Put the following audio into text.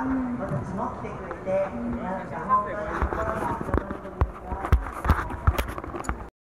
が積もってくれて、なんか本当に。